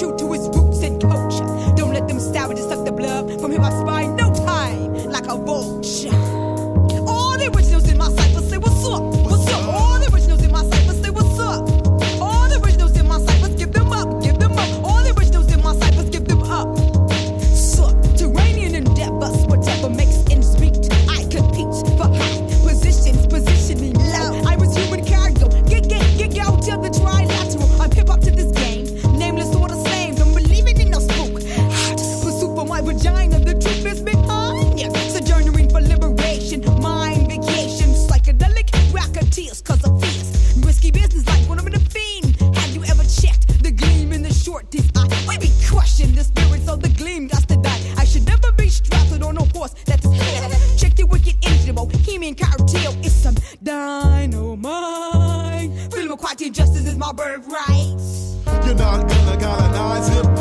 true to its roots and culture. Don't let them savages suck the blood from hip hop spine. Vagina, the truth is behind ya. Sojourning for liberation, mind vacation, psychedelic racketeers, cause of fears. Risky business like one of the fiend. Have you ever checked the gleam in the short this eye? We be crushing the spirits of the gleam, got to die. I should never be strapped on a horse that's Check the wicked engine, bohemian cartel, it's some dynamite. Freedom, equality, justice is my birthright. You're not gonna colonize hip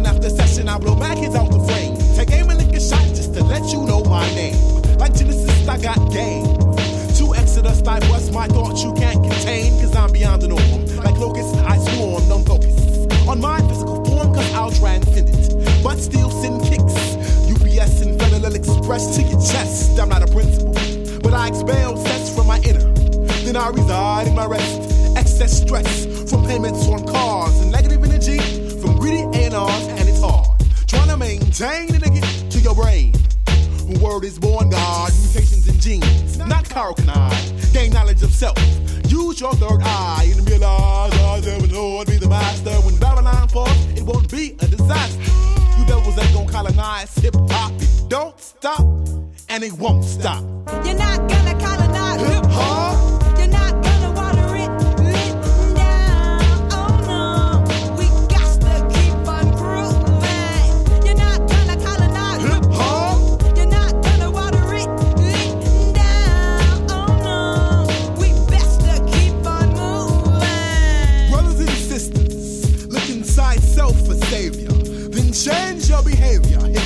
Session after session, I blow my kids out the frame. Take aim and lick a shot just to let you know my name. Like Genesis, I got game. Two Exodus, I bust my thoughts you can't contain, cause I'm beyond the norm. Like locusts, I swarm, don't focus on my physical form, cause I'll transcend it. But still send kicks. UPS and Federal Express to your chest. I'm not a principal, but I expel sets from my inner. Then I reside in my rest. Excess stress from payments on cars and negative energy Word is born, God. Mutations in genes, not can Gain knowledge of self. Use your third eye and realize oh, I never Lord be the master. When Babylon falls, it won't be a disaster. You devils ain't gonna colonize hip hop. It don't stop, and it won't stop. You're not gonna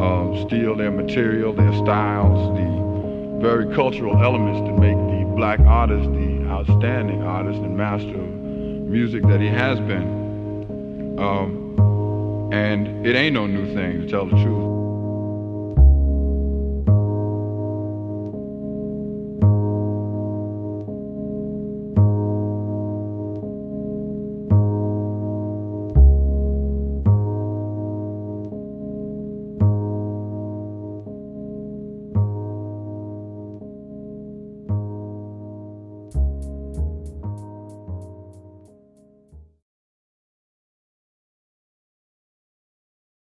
uh, steal their material, their styles, the very cultural elements that make the black artist the outstanding artist and master of music that he has been. Um, and it ain't no new thing, to tell the truth.